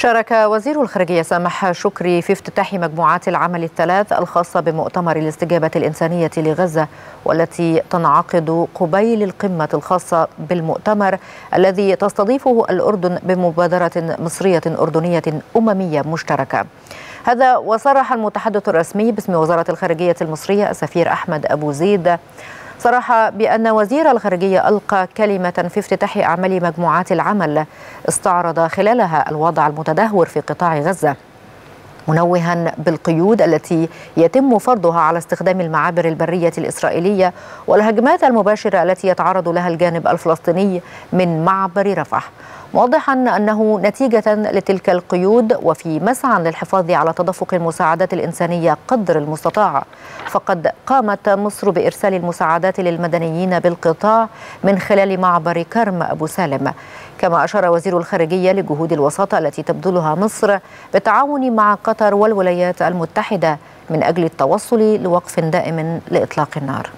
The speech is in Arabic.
شارك وزير الخارجية سامح شكري في افتتاح مجموعات العمل الثلاث الخاصة بمؤتمر الاستجابة الإنسانية لغزة والتي تنعقد قبيل القمة الخاصة بالمؤتمر الذي تستضيفه الأردن بمبادرة مصرية أردنية أممية مشتركة. هذا وصرح المتحدث الرسمي باسم وزارة الخارجية المصرية السفير أحمد أبو زيد صرح بأن وزير الخارجية ألقى كلمة في افتتاح أعمال مجموعات العمل. استعرض خلالها الوضع المتدهور في قطاع غزة. منوها بالقيود التي يتم فرضها على استخدام المعابر البرية الإسرائيلية والهجمات المباشرة التي يتعرض لها الجانب الفلسطيني من معبر رفح. موضحا أنه نتيجة لتلك القيود وفي مسعى للحفاظ على تدفق المساعدات الإنسانية قدر المستطاع فقد قامت مصر بإرسال المساعدات للمدنيين بالقطاع من خلال معبر كرم أبو سالم. كما أشار وزير الخارجية لجهود الوساطة التي تبذلها مصر بالتعاون مع قطر والولايات المتحدة من أجل التوصل لوقف دائم لإطلاق النار.